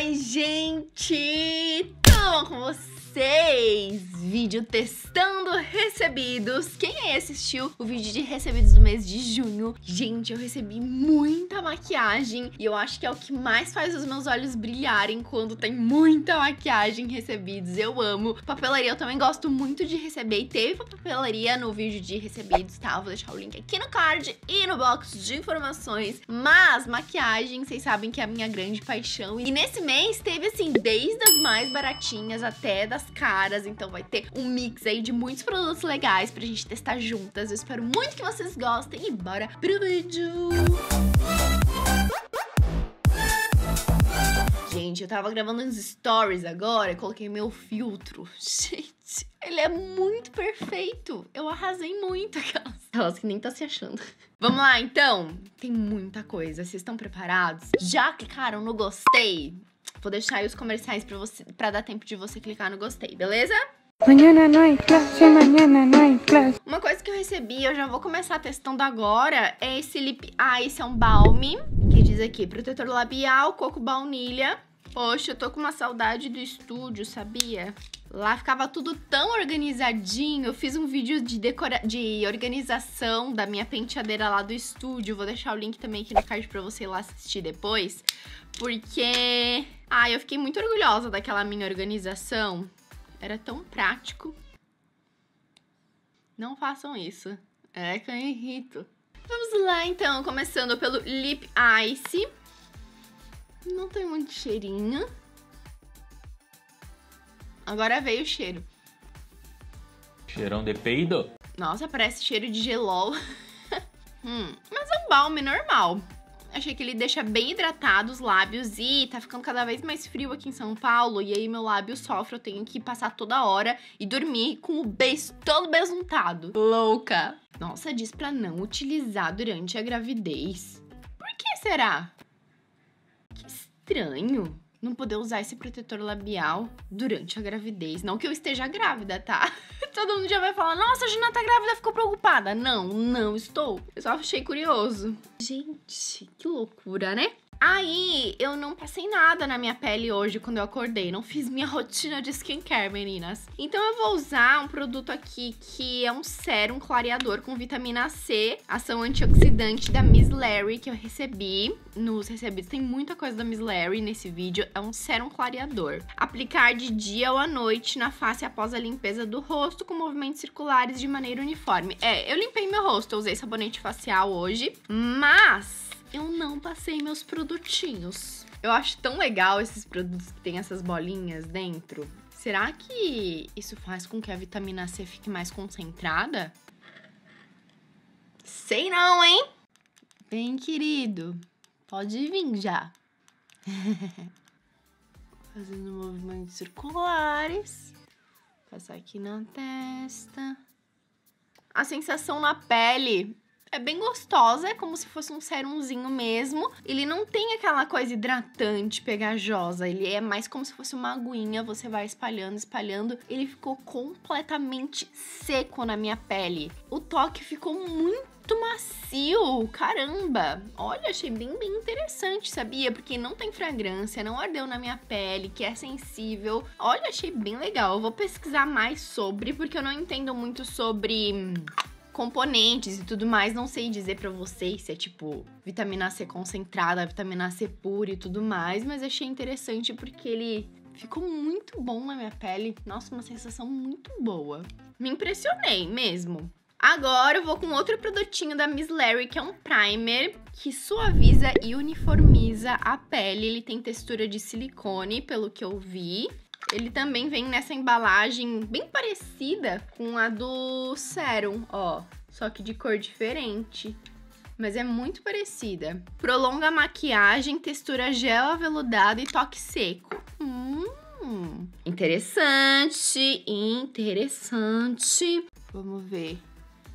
Gente! Com vocês? Vídeo testando recebidos. Quem aí assistiu o vídeo de recebidos do mês de junho? Gente, eu recebi muita maquiagem e eu acho que é o que mais faz os meus olhos brilharem quando tem muita maquiagem recebidos. Eu amo. Papelaria eu também gosto muito de receber e teve papelaria no vídeo de recebidos, tá? Eu vou deixar o link aqui no card e no box de informações. Mas maquiagem, vocês sabem que é a minha grande paixão. E nesse mês teve assim, desde as mais baratinhas até das caras, então vai ter um mix aí de muitos produtos legais pra gente testar juntas. Eu espero muito que vocês gostem e bora pro vídeo! Gente, eu tava gravando uns stories agora e coloquei meu filtro. Gente, ele é muito perfeito. Eu arrasei muito aquelas. Aquelas que nem tá se achando. Vamos lá, então. Tem muita coisa. Vocês estão preparados? Já clicaram no gostei? Vou deixar aí os comerciais pra, você, pra dar tempo de você clicar no gostei, beleza? Uma coisa que eu recebi, eu já vou começar testando agora, é esse Lip Ice, é um balme, que diz aqui, protetor labial, coco baunilha. Poxa, eu tô com uma saudade do estúdio, sabia? Lá ficava tudo tão organizadinho. Eu fiz um vídeo de, decora... de organização da minha penteadeira lá do estúdio. Vou deixar o link também aqui no card pra você ir lá assistir depois. Porque... Ah, eu fiquei muito orgulhosa daquela minha organização. Era tão prático. Não façam isso. É que eu irrito. Vamos lá, então. Começando pelo Lip Ice. Não tem muito cheirinho. Agora veio o cheiro. Cheirão de peido? Nossa, parece cheiro de gelol. hum, mas é um balme normal. Achei que ele deixa bem hidratado os lábios e tá ficando cada vez mais frio aqui em São Paulo. E aí meu lábio sofre, eu tenho que passar toda hora e dormir com o beijo todo besuntado. Louca! Nossa, diz pra não utilizar durante a gravidez. Por que será? Que estranho não poder usar esse protetor labial durante a gravidez. Não que eu esteja grávida, tá? Todo mundo já vai falar, nossa, a Gina tá grávida, ficou preocupada. Não, não estou. Eu só achei curioso. Gente, que loucura, né? Aí, eu não passei nada na minha pele hoje quando eu acordei. Não fiz minha rotina de skincare, meninas. Então eu vou usar um produto aqui que é um sérum clareador com vitamina C, ação antioxidante da Miss Larry que eu recebi. Nos recebidos tem muita coisa da Miss Larry nesse vídeo. É um sérum clareador. Aplicar de dia ou à noite na face após a limpeza do rosto com movimentos circulares de maneira uniforme. É, eu limpei meu rosto, eu usei sabonete facial hoje, mas eu não passei meus produtinhos. Eu acho tão legal esses produtos que tem essas bolinhas dentro. Será que isso faz com que a vitamina C fique mais concentrada? Sei não, hein? Bem, querido, pode vir já. Fazendo movimentos circulares. Passar aqui na testa. A sensação na pele é bem gostosa, é como se fosse um serumzinho mesmo. Ele não tem aquela coisa hidratante, pegajosa. Ele é mais como se fosse uma aguinha. Você vai espalhando, espalhando. Ele ficou completamente seco na minha pele. O toque ficou muito macio, caramba! Olha, achei bem, bem interessante, sabia? Porque não tem fragrância, não ardeu na minha pele, que é sensível. Olha, achei bem legal. Eu vou pesquisar mais sobre, porque eu não entendo muito sobre componentes e tudo mais, não sei dizer para vocês se é tipo vitamina C concentrada, vitamina C pura e tudo mais, mas achei interessante porque ele ficou muito bom na minha pele. Nossa, uma sensação muito boa. Me impressionei mesmo. Agora eu vou com outro produtinho da Miss Larry, que é um primer que suaviza e uniformiza a pele. Ele tem textura de silicone, pelo que eu vi. Ele também vem nessa embalagem bem parecida com a do Serum, ó. Só que de cor diferente. Mas é muito parecida. Prolonga a maquiagem, textura gel aveludada e toque seco. Hum, interessante, interessante. Vamos ver.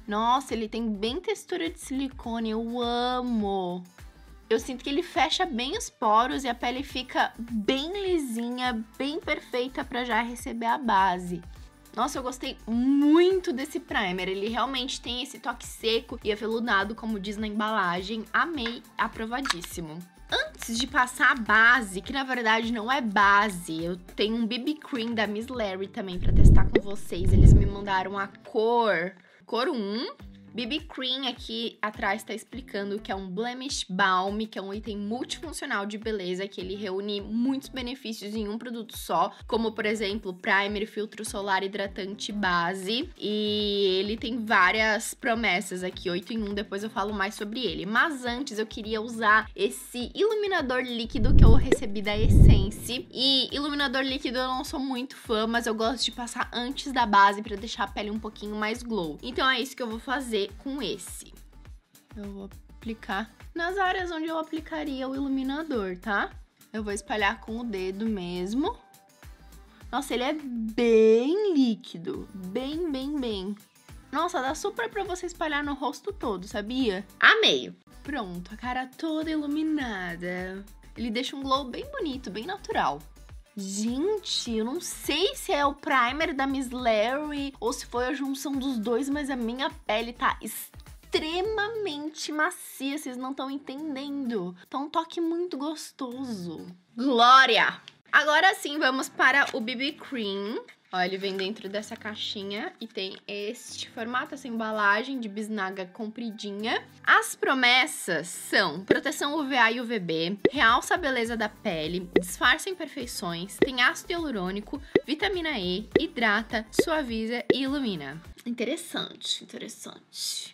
Nossa, ele tem bem textura de silicone, eu amo. Eu sinto que ele fecha bem os poros e a pele fica bem lisinha, bem perfeita para já receber a base. Nossa, eu gostei muito desse primer. Ele realmente tem esse toque seco e aveludado, como diz na embalagem. Amei, aprovadíssimo. Antes de passar a base, que na verdade não é base, eu tenho um BB Cream da Miss Larry também pra testar com vocês. Eles me mandaram a cor, cor 1, BB Cream aqui atrás está explicando que é um Blemish Balm, que é um item multifuncional de beleza, que ele reúne muitos benefícios em um produto só, como por exemplo, primer, filtro solar, hidratante, base. E ele tem várias promessas aqui, 8 em 1, depois eu falo mais sobre ele. Mas antes eu queria usar esse iluminador líquido que eu recebi da Essence. E iluminador líquido eu não sou muito fã, mas eu gosto de passar antes da base para deixar a pele um pouquinho mais glow. Então é isso que eu vou fazer com esse. Eu vou aplicar nas áreas onde eu aplicaria o iluminador, tá? Eu vou espalhar com o dedo mesmo. Nossa, ele é bem líquido. Bem, bem, bem. Nossa, dá super pra você espalhar no rosto todo, sabia? Amei! Pronto, a cara toda iluminada. Ele deixa um glow bem bonito, bem natural. Gente, eu não sei se é o primer da Miss Larry ou se foi a junção dos dois, mas a minha pele tá extremamente macia, vocês não estão entendendo. Tá um toque muito gostoso. Glória! Agora sim, vamos para o BB Cream. Ó, ele vem dentro dessa caixinha e tem este formato, essa embalagem de bisnaga compridinha. As promessas são proteção UVA e UVB, realça a beleza da pele, disfarça imperfeições, tem ácido hialurônico, vitamina E, hidrata, suaviza e ilumina. Interessante, interessante.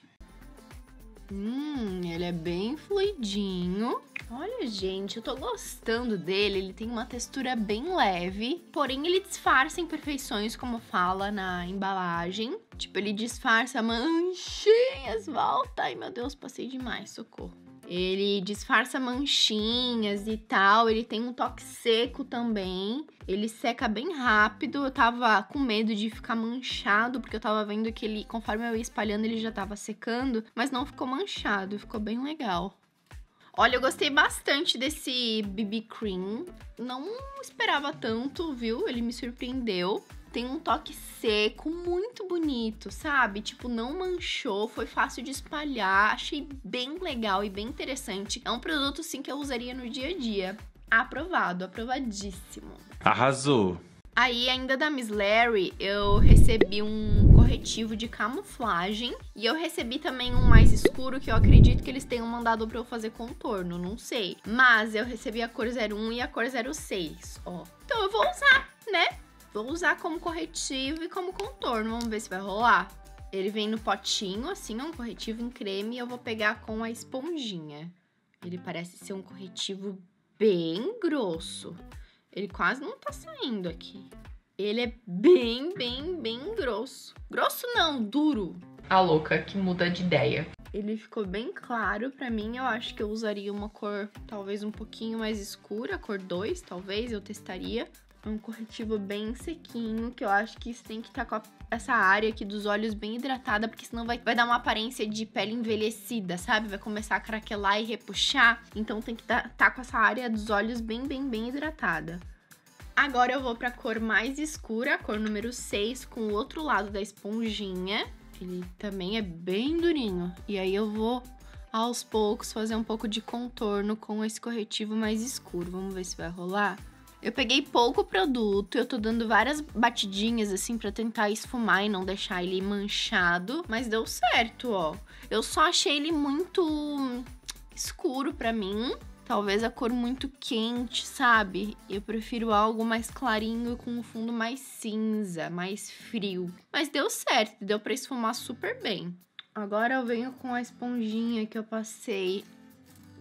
Hum, ele é bem fluidinho. Olha, gente, eu tô gostando dele. Ele tem uma textura bem leve, porém ele disfarça imperfeições, como fala na embalagem. Tipo, ele disfarça manchinhas, volta. Ai, meu Deus, passei demais, socorro. Ele disfarça manchinhas e tal. Ele tem um toque seco também. Ele seca bem rápido. Eu tava com medo de ficar manchado, porque eu tava vendo que ele, conforme eu ia espalhando, ele já tava secando. Mas não ficou manchado, ficou bem legal. Olha, eu gostei bastante desse BB Cream. Não esperava tanto, viu? Ele me surpreendeu. Tem um toque seco, muito bonito, sabe? Tipo, não manchou, foi fácil de espalhar. Achei bem legal e bem interessante. É um produto, sim, que eu usaria no dia a dia. Aprovado, aprovadíssimo. Arrasou. Aí, ainda da Miss Larry, eu recebi um corretivo de camuflagem. E eu recebi também um mais escuro, que eu acredito que eles tenham mandado pra eu fazer contorno, não sei. Mas eu recebi a cor 01 e a cor 06, ó. Então eu vou usar, né? Vou usar como corretivo e como contorno. Vamos ver se vai rolar. Ele vem no potinho, assim, é um corretivo em creme. E eu vou pegar com a esponjinha. Ele parece ser um corretivo bem grosso. Ele quase não tá saindo aqui. Ele é bem, bem, bem grosso. Grosso não, duro. A louca que muda de ideia. Ele ficou bem claro pra mim. Eu acho que eu usaria uma cor talvez um pouquinho mais escura, cor 2, talvez, eu testaria. Um corretivo bem sequinho, que eu acho que isso tem que estar tá com essa área aqui dos olhos bem hidratada, porque senão vai, vai dar uma aparência de pele envelhecida, sabe? Vai começar a craquelar e repuxar. Então tem que estar tá, tá com essa área dos olhos bem, bem, bem hidratada. Agora eu vou pra cor mais escura, a cor número 6, com o outro lado da esponjinha. Ele também é bem durinho. E aí eu vou, aos poucos, fazer um pouco de contorno com esse corretivo mais escuro. Vamos ver se vai rolar? Eu peguei pouco produto, eu tô dando várias batidinhas assim para tentar esfumar e não deixar ele manchado, mas deu certo, ó. Eu só achei ele muito escuro para mim, talvez a cor muito quente, sabe? Eu prefiro algo mais clarinho com um fundo mais cinza, mais frio. Mas deu certo, deu para esfumar super bem. Agora eu venho com a esponjinha que eu passei,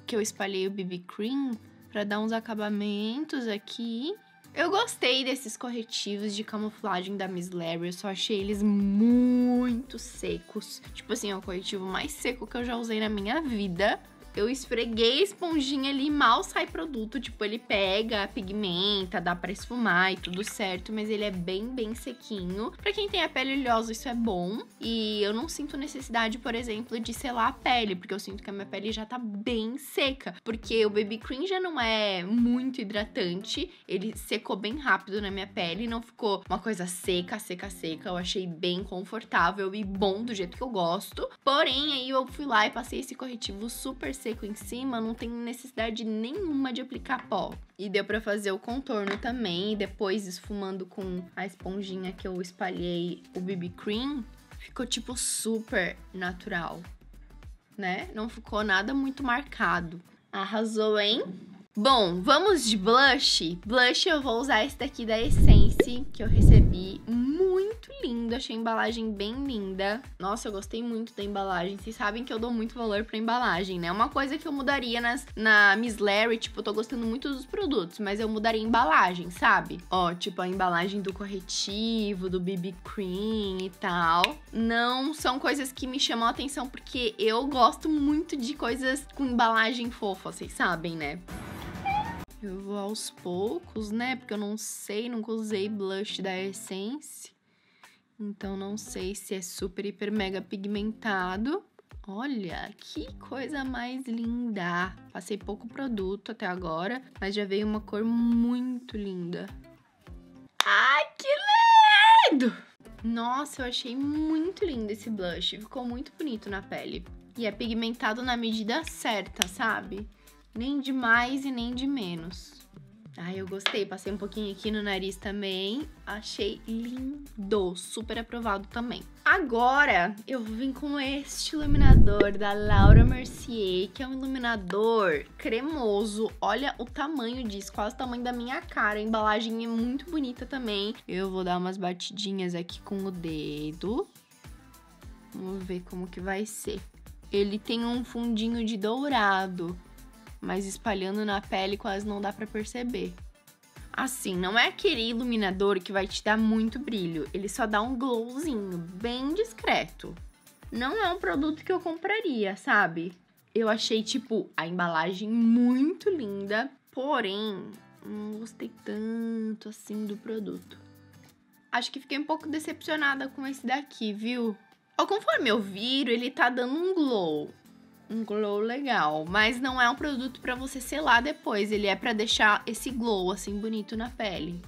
que eu espalhei o BB Cream para dar uns acabamentos aqui. Eu gostei desses corretivos de camuflagem da Miss Larry, eu só achei eles muito secos. Tipo assim, é o corretivo mais seco que eu já usei na minha vida. Eu esfreguei a esponjinha ali, mal sai produto. Tipo, ele pega, pigmenta, dá pra esfumar e tudo certo. Mas ele é bem, bem sequinho. Pra quem tem a pele oleosa, isso é bom. E eu não sinto necessidade, por exemplo, de selar a pele. Porque eu sinto que a minha pele já tá bem seca. Porque o Baby Cream já não é muito hidratante. Ele secou bem rápido na minha pele. Não ficou uma coisa seca, seca, seca. Eu achei bem confortável e bom do jeito que eu gosto. Porém, aí eu fui lá e passei esse corretivo super seco seco em cima, não tem necessidade nenhuma de aplicar pó. E deu pra fazer o contorno também, e depois esfumando com a esponjinha que eu espalhei o BB Cream, ficou tipo super natural, né? Não ficou nada muito marcado. Arrasou, hein? Bom, vamos de blush. Blush eu vou usar esse daqui da Essence, que eu recebi. Muito lindo, achei a embalagem bem linda. Nossa, eu gostei muito da embalagem. Vocês sabem que eu dou muito valor pra embalagem, né? Uma coisa que eu mudaria nas, na Miss Larry, tipo, eu tô gostando muito dos produtos, mas eu mudaria a embalagem, sabe? Ó, tipo, a embalagem do corretivo, do BB Cream e tal. Não são coisas que me chamam a atenção, porque eu gosto muito de coisas com embalagem fofa, vocês sabem, né? Eu vou aos poucos, né? Porque eu não sei, nunca usei blush da Essence. Então não sei se é super, hiper, mega pigmentado. Olha, que coisa mais linda! Passei pouco produto até agora, mas já veio uma cor muito linda. Ai, que lindo! Nossa, eu achei muito lindo esse blush. Ficou muito bonito na pele. E é pigmentado na medida certa, sabe? Nem de mais e nem de menos. Ai, eu gostei. Passei um pouquinho aqui no nariz também. Achei lindo. Super aprovado também. Agora, eu vim com este iluminador da Laura Mercier, que é um iluminador cremoso. Olha o tamanho disso, quase o tamanho da minha cara. A embalagem é muito bonita também. Eu vou dar umas batidinhas aqui com o dedo. Vamos ver como que vai ser. Ele tem um fundinho de dourado mas espalhando na pele quase não dá para perceber. Assim, não é aquele iluminador que vai te dar muito brilho, ele só dá um glowzinho bem discreto. Não é um produto que eu compraria, sabe? Eu achei, tipo, a embalagem muito linda, porém, não gostei tanto assim do produto. Acho que fiquei um pouco decepcionada com esse daqui, viu? Ó, conforme eu viro, ele tá dando um glow um glow legal, mas não é um produto para você selar depois, ele é para deixar esse glow assim bonito na pele.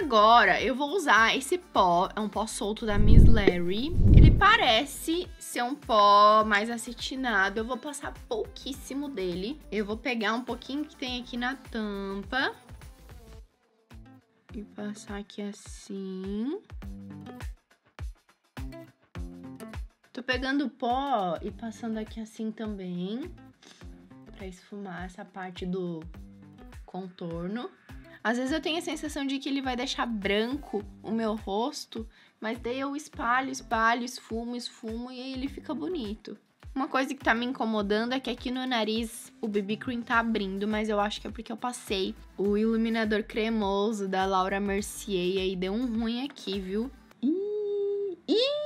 Agora eu vou usar esse pó, é um pó solto da Miss Larry. Ele parece ser um pó mais acetinado, eu vou passar pouquíssimo dele. Eu vou pegar um pouquinho que tem aqui na tampa e passar aqui assim. Tô pegando pó e passando aqui assim também, pra esfumar essa parte do contorno. Às vezes eu tenho a sensação de que ele vai deixar branco o meu rosto, mas daí eu espalho, espalho, esfumo, esfumo e aí ele fica bonito. Uma coisa que tá me incomodando é que aqui no nariz o BB Cream tá abrindo, mas eu acho que é porque eu passei o iluminador cremoso da Laura Mercier e aí deu um ruim aqui, viu? Ih, ih!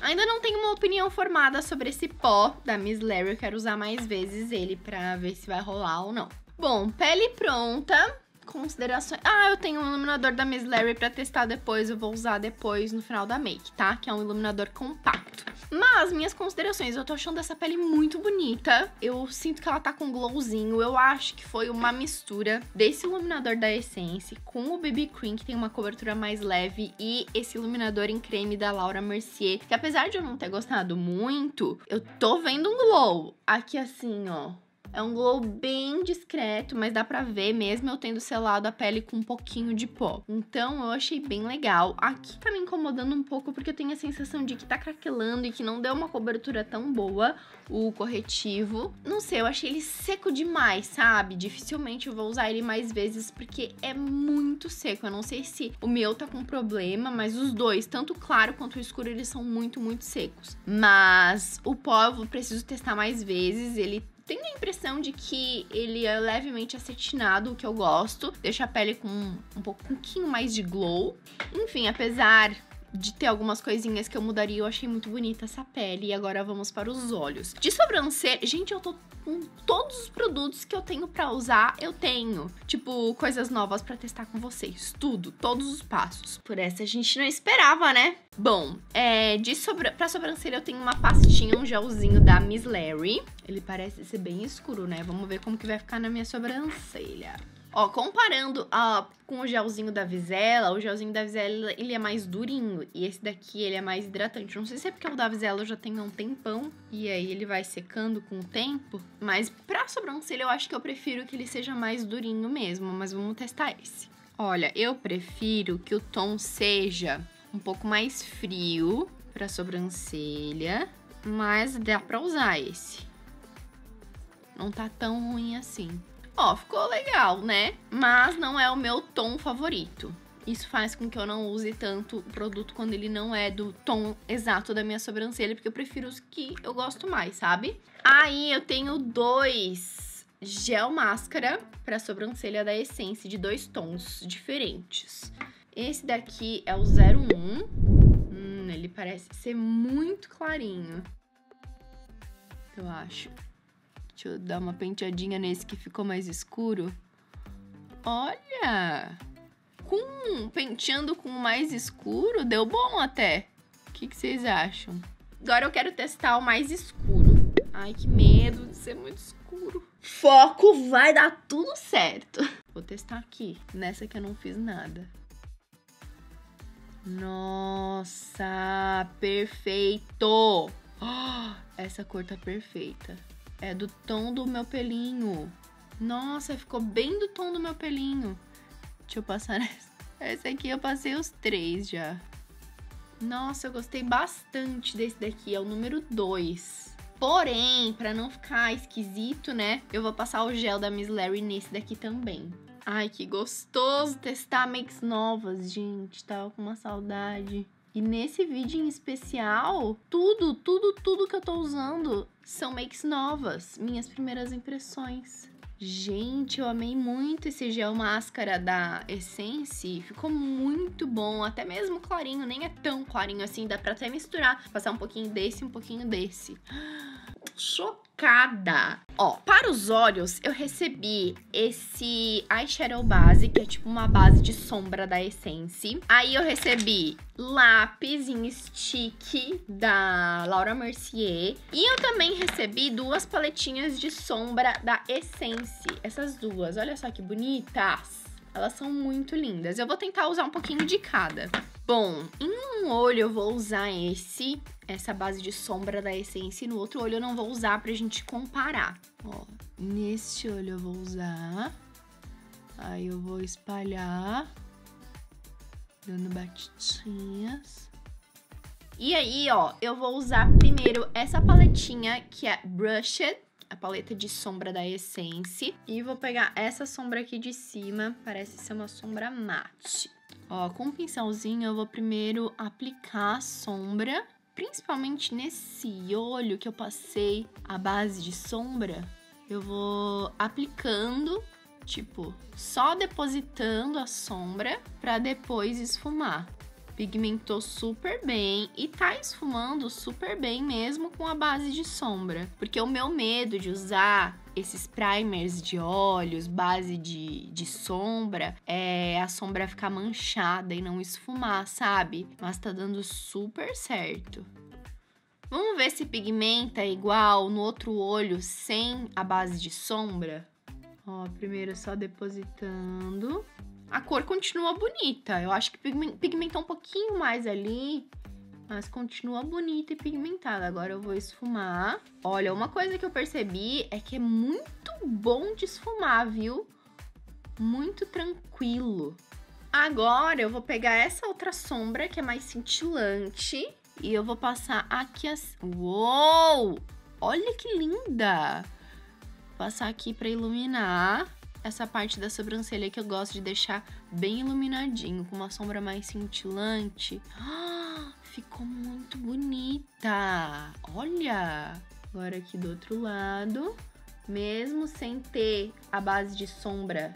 Ainda não tenho uma opinião formada sobre esse pó da Miss Larry. Eu quero usar mais vezes ele pra ver se vai rolar ou não. Bom, pele pronta. Considerações... Ah, eu tenho um iluminador da Miss Larry pra testar depois. Eu vou usar depois no final da make, tá? Que é um iluminador compacto. Mas, minhas considerações, eu tô achando essa pele muito bonita. Eu sinto que ela tá com glowzinho. Eu acho que foi uma mistura desse iluminador da Essence com o BB Cream, que tem uma cobertura mais leve, e esse iluminador em creme da Laura Mercier, que apesar de eu não ter gostado muito, eu tô vendo um glow aqui assim, ó é um glow bem discreto, mas dá pra ver mesmo eu tendo selado a pele com um pouquinho de pó. Então eu achei bem legal. Aqui tá me incomodando um pouco porque eu tenho a sensação de que tá craquelando e que não deu uma cobertura tão boa o corretivo. Não sei, eu achei ele seco demais, sabe? Dificilmente eu vou usar ele mais vezes porque é muito seco. Eu não sei se o meu tá com problema, mas os dois, tanto o claro quanto o escuro, eles são muito, muito secos. Mas o pó eu preciso testar mais vezes. Ele tenho a impressão de que ele é levemente acetinado, o que eu gosto. Deixa a pele com um, pouquinho mais de glow. Enfim, apesar de ter algumas coisinhas que eu mudaria, eu achei muito bonita essa pele. E agora vamos para os olhos. De sobrancelha, gente, eu tô com todos os produtos que eu tenho pra usar, eu tenho. Tipo, coisas novas pra testar com vocês. Tudo, todos os passos. Por essa a gente não esperava, né? Bom, é, de sobra pra sobrancelha eu tenho uma pastinha, um gelzinho da Miss Larry. Ele parece ser bem escuro, né? Vamos ver como que vai ficar na minha sobrancelha. Ó, comparando a, com o gelzinho da Visela, o gelzinho da Visela, ele é mais durinho. E esse daqui, ele é mais hidratante. Não sei se é porque o da Visela eu já tenho há um tempão. E aí ele vai secando com o tempo. Mas pra sobrancelha, eu acho que eu prefiro que ele seja mais durinho mesmo. Mas vamos testar esse. Olha, eu prefiro que o tom seja um pouco mais frio pra sobrancelha. Mas dá pra usar esse. Não tá tão ruim assim. Ó, ficou legal, né? Mas não é o meu tom favorito. Isso faz com que eu não use tanto o produto quando ele não é do tom exato da minha sobrancelha, porque eu prefiro os que eu gosto mais, sabe? Aí eu tenho dois gel máscara para sobrancelha da Essence, de dois tons diferentes. Esse daqui é o 01. Hum, ele parece ser muito clarinho. Eu acho. Deixa eu dar uma penteadinha nesse que ficou mais escuro. Olha! Com penteando com mais escuro, deu bom até. O que, que vocês acham? Agora eu quero testar o mais escuro. Ai, que medo de ser muito escuro. Foco, vai dar tudo certo. Vou testar aqui, nessa que eu não fiz nada. Nossa, perfeito! Oh, essa cor tá perfeita. É do tom do meu pelinho. Nossa, ficou bem do tom do meu pelinho. Deixa eu passar. Essa aqui eu passei os três já. Nossa, eu gostei bastante desse daqui. É o número 2. Porém, para não ficar esquisito, né? Eu vou passar o gel da Miss Larry nesse daqui também. Ai, que gostoso testar makes novas, gente. Tava com uma saudade. E nesse vídeo em especial, tudo, tudo, tudo que eu tô usando são makes novas, minhas primeiras impressões. Gente, eu amei muito esse gel máscara da Essence. Ficou muito bom, até mesmo clarinho, nem é tão clarinho assim, dá pra até misturar, passar um pouquinho desse um pouquinho desse. Chocada! Ó, para os olhos, eu recebi esse eyeshadow base, que é tipo uma base de sombra da Essence. Aí eu recebi lápis em stick da Laura Mercier. E eu também recebi duas paletinhas de sombra da Essence. Essas duas, olha só que bonitas! Elas são muito lindas. Eu vou tentar usar um pouquinho de cada. Bom, em um olho eu vou usar esse, essa base de sombra da Essence. E no outro olho eu não vou usar pra gente comparar. Ó, neste olho eu vou usar. Aí eu vou espalhar. Dando batidinhas. E aí, ó, eu vou usar primeiro essa paletinha que é Brushed a paleta de sombra da Essence. E vou pegar essa sombra aqui de cima, parece ser uma sombra mate. Ó, com um pincelzinho eu vou primeiro aplicar a sombra, principalmente nesse olho que eu passei a base de sombra. Eu vou aplicando, tipo, só depositando a sombra para depois esfumar pigmentou super bem e tá esfumando super bem mesmo com a base de sombra. Porque o meu medo de usar esses primers de olhos, base de, de sombra, é a sombra ficar manchada e não esfumar, sabe? Mas tá dando super certo. Vamos ver se pigmenta igual no outro olho sem a base de sombra? Ó, primeiro só depositando a cor continua bonita. Eu acho que pigmentou um pouquinho mais ali, mas continua bonita e pigmentada. Agora eu vou esfumar. Olha, uma coisa que eu percebi é que é muito bom de esfumar, viu? Muito tranquilo. Agora eu vou pegar essa outra sombra que é mais cintilante e eu vou passar aqui assim. Uou! Olha que linda! Vou passar aqui para iluminar essa parte da sobrancelha que eu gosto de deixar bem iluminadinho, com uma sombra mais cintilante. Ah, ficou muito bonita! Olha! Agora aqui do outro lado, mesmo sem ter a base de sombra,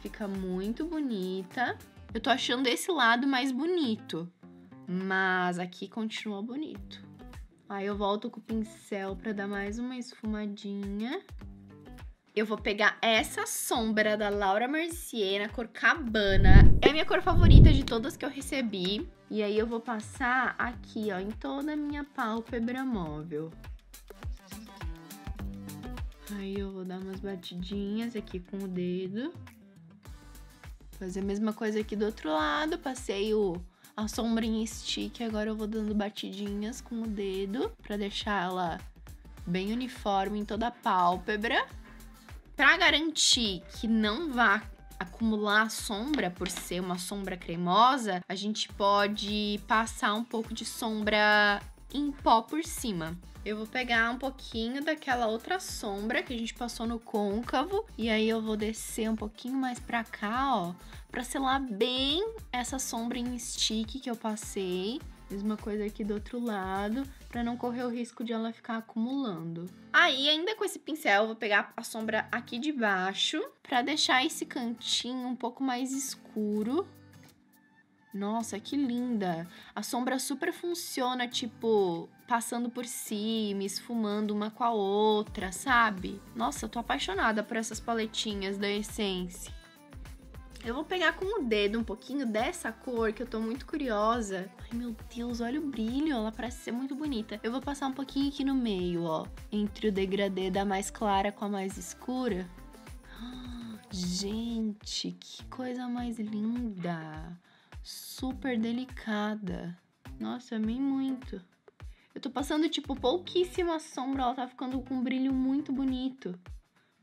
fica muito bonita. Eu tô achando esse lado mais bonito, mas aqui continua bonito. Aí eu volto com o pincel para dar mais uma esfumadinha eu vou pegar essa sombra da Laura Mercier na cor Cabana. É a minha cor favorita de todas que eu recebi. E aí eu vou passar aqui, ó, em toda a minha pálpebra móvel. Aí eu vou dar umas batidinhas aqui com o dedo. Fazer a mesma coisa aqui do outro lado. Passei o, a sombra em stick, agora eu vou dando batidinhas com o dedo pra deixar ela bem uniforme em toda a pálpebra. Pra garantir que não vá acumular sombra por ser uma sombra cremosa, a gente pode passar um pouco de sombra em pó por cima. Eu vou pegar um pouquinho daquela outra sombra que a gente passou no côncavo e aí eu vou descer um pouquinho mais pra cá, ó, pra selar bem essa sombra em stick que eu passei. Mesma coisa aqui do outro lado, para não correr o risco de ela ficar acumulando. Aí, ainda com esse pincel, eu vou pegar a sombra aqui de baixo, para deixar esse cantinho um pouco mais escuro. Nossa, que linda! A sombra super funciona, tipo, passando por cima, esfumando uma com a outra, sabe? Nossa, tô apaixonada por essas paletinhas da Essence. Eu vou pegar com o dedo um pouquinho dessa cor, que eu tô muito curiosa. Ai, meu Deus, olha o brilho, ela parece ser muito bonita. Eu vou passar um pouquinho aqui no meio, ó. Entre o degradê da mais clara com a mais escura. Gente, que coisa mais linda. Super delicada. Nossa, amei muito. Eu tô passando, tipo, pouquíssima sombra, ela tá ficando com um brilho muito bonito.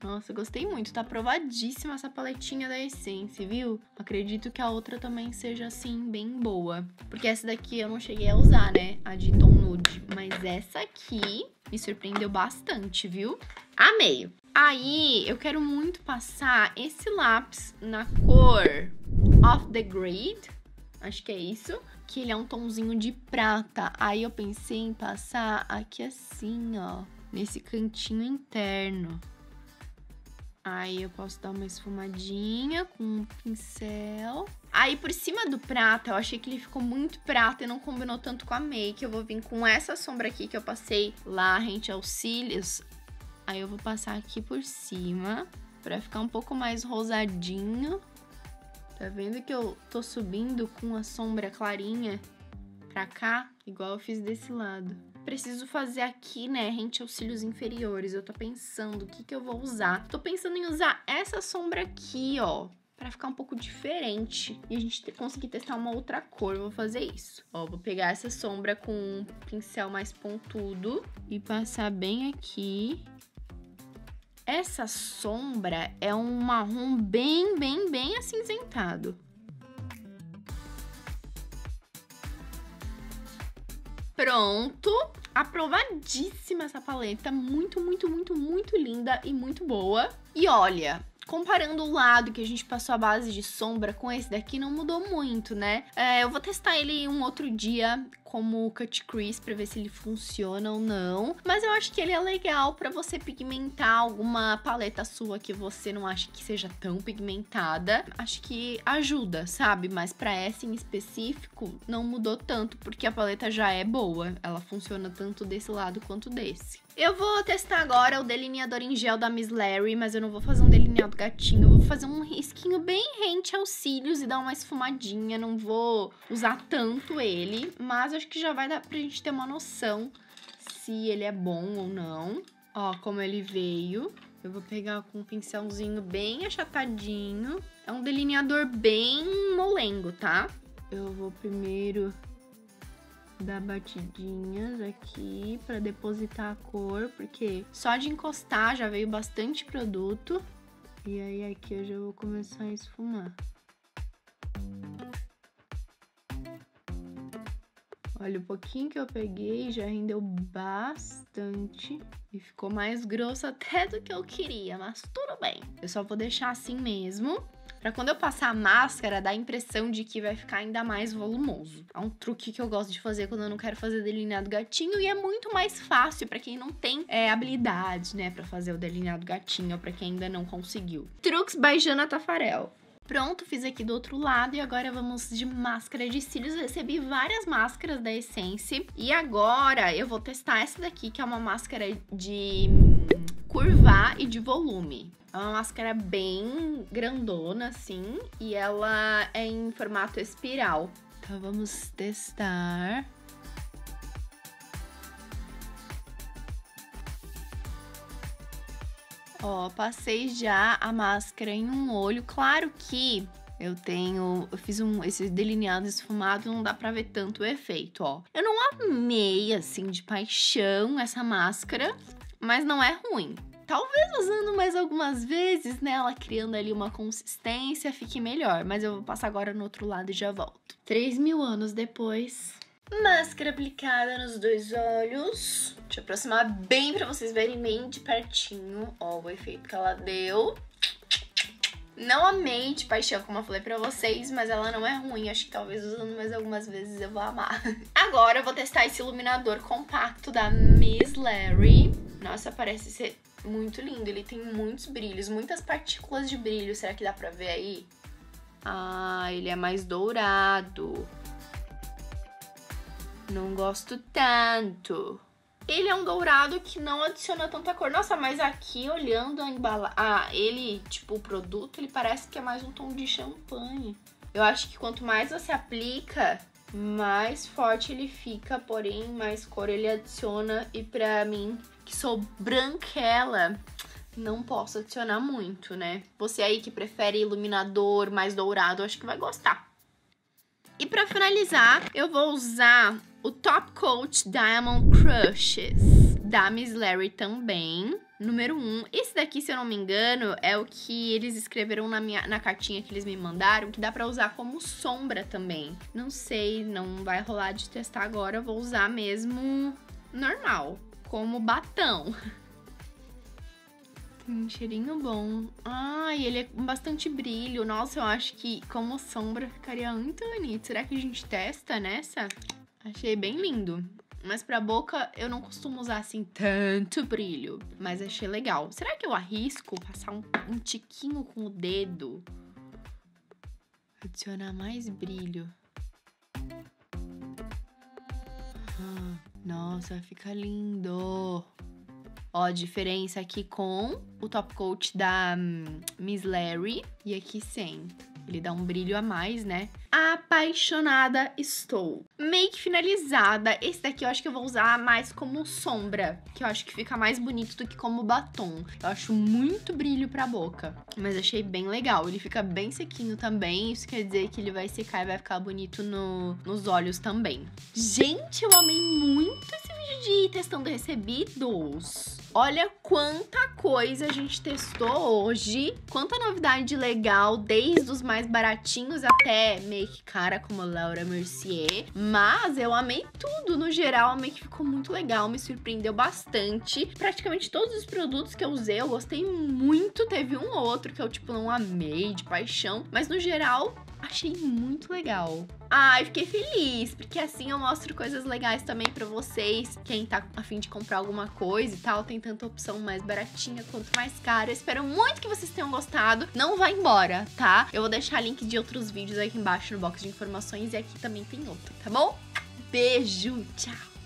Nossa, gostei muito. Tá aprovadíssima essa paletinha da Essence, viu? Acredito que a outra também seja, assim, bem boa. Porque essa daqui eu não cheguei a usar, né? A de tom nude. Mas essa aqui me surpreendeu bastante, viu? Amei! Aí, eu quero muito passar esse lápis na cor Off the Grade. Acho que é isso. Que ele é um tomzinho de prata. Aí eu pensei em passar aqui assim, ó. Nesse cantinho interno. Aí eu posso dar uma esfumadinha com um pincel. Aí por cima do prata, eu achei que ele ficou muito prata e não combinou tanto com a make. Eu vou vir com essa sombra aqui que eu passei lá rente aos cílios. Aí eu vou passar aqui por cima pra ficar um pouco mais rosadinho. Tá vendo que eu tô subindo com a sombra clarinha pra cá, igual eu fiz desse lado preciso fazer aqui, né, rente aos cílios inferiores. Eu tô pensando o que que eu vou usar. Tô pensando em usar essa sombra aqui, ó, para ficar um pouco diferente e a gente conseguir testar uma outra cor. Vou fazer isso. Ó, vou pegar essa sombra com um pincel mais pontudo e passar bem aqui. Essa sombra é um marrom bem, bem, bem acinzentado. Pronto! Aprovadíssima essa paleta, muito, muito, muito, muito linda e muito boa. E olha, comparando o lado que a gente passou a base de sombra com esse daqui, não mudou muito, né? É, eu vou testar ele um outro dia como cut crease para ver se ele funciona ou não. Mas eu acho que ele é legal para você pigmentar alguma paleta sua que você não acha que seja tão pigmentada. Acho que ajuda, sabe? Mas para essa em específico não mudou tanto porque a paleta já é boa. Ela funciona tanto desse lado quanto desse. Eu vou testar agora o delineador em gel da Miss Larry, mas eu não vou fazer um delineado gatinho. Eu vou fazer um risquinho bem rente aos cílios e dar uma esfumadinha. Não vou usar tanto ele, mas acho que já vai dar pra gente ter uma noção se ele é bom ou não. Ó, como ele veio. Eu vou pegar com um pincelzinho bem achatadinho. É um delineador bem molengo, tá? Eu vou primeiro dar batidinhas aqui para depositar a cor, porque só de encostar já veio bastante produto. E aí aqui eu já vou começar a esfumar. Olha, o pouquinho que eu peguei já rendeu bastante e ficou mais grosso até do que eu queria, mas tudo bem. Eu só vou deixar assim mesmo, para quando eu passar a máscara, dar a impressão de que vai ficar ainda mais volumoso. É um truque que eu gosto de fazer quando eu não quero fazer delineado gatinho e é muito mais fácil para quem não tem é, habilidade, né, para fazer o delineado gatinho, para quem ainda não conseguiu. Truques by Jana Tafarel. Pronto, fiz aqui do outro lado e agora vamos de máscara de cílios. Recebi várias máscaras da Essence e agora eu vou testar essa daqui, que é uma máscara de curvar e de volume. É uma máscara bem grandona, assim, e ela é em formato espiral. Então vamos testar. Ó, passei já a máscara em um olho. Claro que eu tenho. Eu fiz um. Esse delineado esfumado, não dá pra ver tanto o efeito, ó. Eu não amei, assim, de paixão essa máscara, mas não é ruim. Talvez usando mais algumas vezes, né? Ela criando ali uma consistência, fique melhor. Mas eu vou passar agora no outro lado e já volto. 3 mil anos depois. Máscara aplicada nos dois olhos. Deixa eu aproximar bem pra vocês verem bem de pertinho. Ó, o efeito que ela deu. Não amei de paixão, como eu falei pra vocês, mas ela não é ruim. Acho que talvez usando mais algumas vezes eu vou amar. Agora eu vou testar esse iluminador compacto da Miss Larry. Nossa, parece ser muito lindo. Ele tem muitos brilhos, muitas partículas de brilho. Será que dá pra ver aí? Ah, ele é mais dourado. Não gosto tanto. Ele é um dourado que não adiciona tanta cor. Nossa, mas aqui olhando a embalagem. Ah, ele, tipo, o produto, ele parece que é mais um tom de champanhe. Eu acho que quanto mais você aplica, mais forte ele fica, porém mais cor ele adiciona. E pra mim, que sou branquela, não posso adicionar muito, né? Você aí que prefere iluminador mais dourado, acho que vai gostar. E pra finalizar, eu vou usar o Top Coat Diamond Crushes da Miss Larry também. Número 1. Um. Esse daqui, se eu não me engano, é o que eles escreveram na, minha, na cartinha que eles me mandaram, que dá pra usar como sombra também. Não sei, não vai rolar de testar agora. Eu vou usar mesmo normal, como batão. Um cheirinho bom. Ah, e ele é com bastante brilho. Nossa, eu acho que como sombra ficaria muito bonito. Será que a gente testa nessa? Achei bem lindo. Mas pra boca eu não costumo usar assim tanto brilho. Mas achei legal. Será que eu arrisco passar um, um tiquinho com o dedo? Adicionar mais brilho. Ah, nossa, fica lindo. Ó, diferença aqui com o top coat da hum, Miss Larry e aqui sem. Ele dá um brilho a mais, né? Apaixonada estou. Make finalizada. Esse daqui eu acho que eu vou usar mais como sombra, que eu acho que fica mais bonito do que como batom. Eu acho muito brilho pra boca, mas achei bem legal. Ele fica bem sequinho também, isso quer dizer que ele vai secar e vai ficar bonito no, nos olhos também. Gente, eu amei muito esse de testando recebidos. Olha quanta coisa a gente testou hoje, quanta novidade legal, desde os mais baratinhos até make cara como Laura Mercier. Mas eu amei tudo, no geral, a make ficou muito legal, me surpreendeu bastante. Praticamente todos os produtos que eu usei, eu gostei muito. Teve um ou outro que eu, tipo, não amei de paixão, mas no geral, achei muito legal. Ai, fiquei feliz, porque assim eu mostro coisas legais também pra vocês. Quem tá afim de comprar alguma coisa e tal, tem tanta opção mais baratinha quanto mais cara. Eu espero muito que vocês tenham gostado. Não vá embora, tá? Eu vou deixar link de outros vídeos aqui embaixo no box de informações e aqui também tem outro, tá bom? Beijo, tchau!